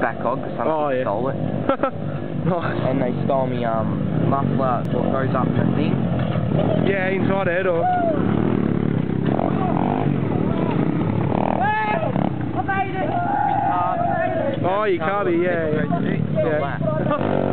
back on because someone Oh, yeah. stole it. nice. And they stole me um muffler what goes up the thing. Yeah, inside head or. Oh, you can't yeah. Yeah. Yeah.